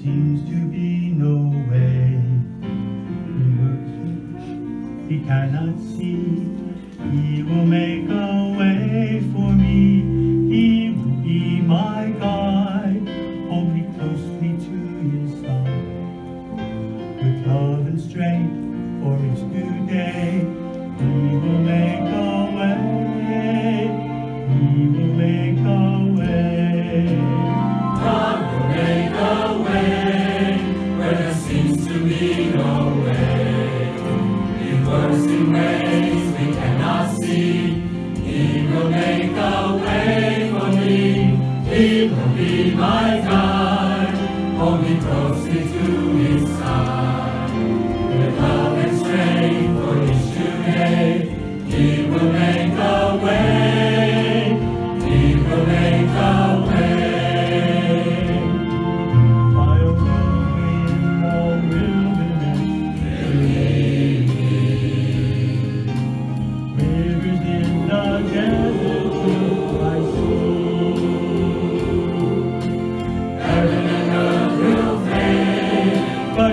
seems to be no way. He works, he cannot see, he will make a way for to be